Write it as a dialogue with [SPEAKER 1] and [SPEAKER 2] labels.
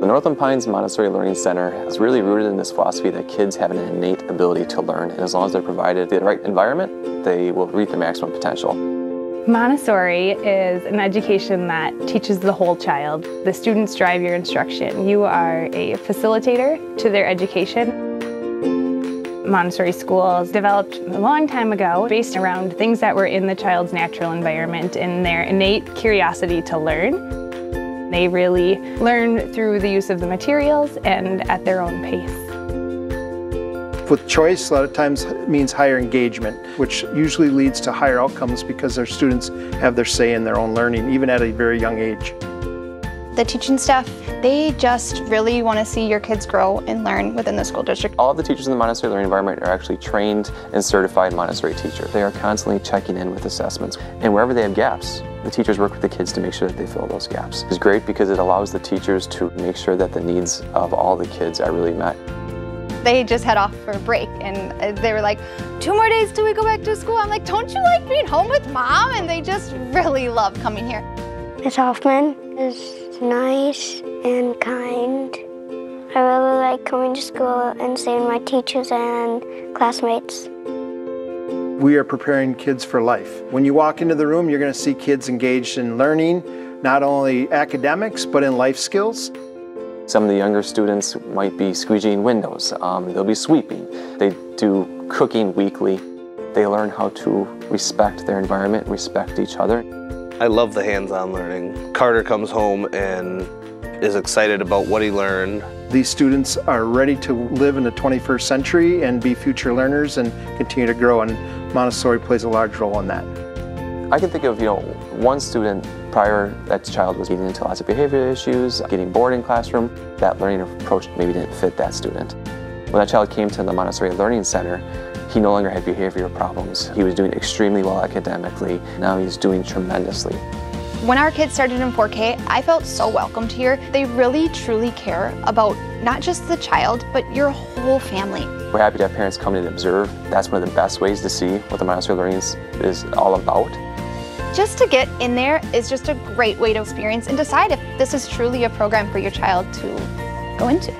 [SPEAKER 1] The Northland Pines Montessori Learning Center is really rooted in this philosophy that kids have an innate ability to learn, and as long as they're provided the right environment, they will reach their maximum potential.
[SPEAKER 2] Montessori is an education that teaches the whole child. The students drive your instruction. You are a facilitator to their education. Montessori schools developed a long time ago based around things that were in the child's natural environment and their innate curiosity to learn. They really learn through the use of the materials and at their own pace.
[SPEAKER 3] With choice, a lot of times means higher engagement, which usually leads to higher outcomes because their students have their say in their own learning, even at a very young age.
[SPEAKER 4] The teaching staff, they just really want to see your kids grow and learn within the school district.
[SPEAKER 1] All of the teachers in the Montessori learning environment are actually trained and certified Montessori teachers. They are constantly checking in with assessments, and wherever they have gaps, the teachers work with the kids to make sure that they fill those gaps. It's great because it allows the teachers to make sure that the needs of all the kids are really met.
[SPEAKER 4] They just head off for a break and uh, they were like, two more days till we go back to school. I'm like, don't you like being home with mom? And they just really love coming here.
[SPEAKER 5] Miss Hoffman is nice and kind. I really like coming to school and seeing my teachers and classmates.
[SPEAKER 3] We are preparing kids for life. When you walk into the room, you're going to see kids engaged in learning, not only academics, but in life skills.
[SPEAKER 1] Some of the younger students might be squeegeeing windows. Um, they'll be sweeping. They do cooking weekly. They learn how to respect their environment, respect each other.
[SPEAKER 6] I love the hands-on learning. Carter comes home and is excited about what he learned.
[SPEAKER 3] These students are ready to live in the 21st century and be future learners and continue to grow, and Montessori plays a large role in that.
[SPEAKER 1] I can think of, you know, one student prior, that child was getting into lots of behavior issues, getting bored in classroom. That learning approach maybe didn't fit that student. When that child came to the Montessori Learning Center, he no longer had behavioral problems. He was doing extremely well academically. Now he's doing tremendously.
[SPEAKER 4] When our kids started in 4K, I felt so welcomed here. They really truly care about not just the child, but your whole family.
[SPEAKER 1] We're happy to have parents come in and observe. That's one of the best ways to see what the Montessori Learning is, is all about.
[SPEAKER 4] Just to get in there is just a great way to experience and decide if this is truly a program for your child to go into.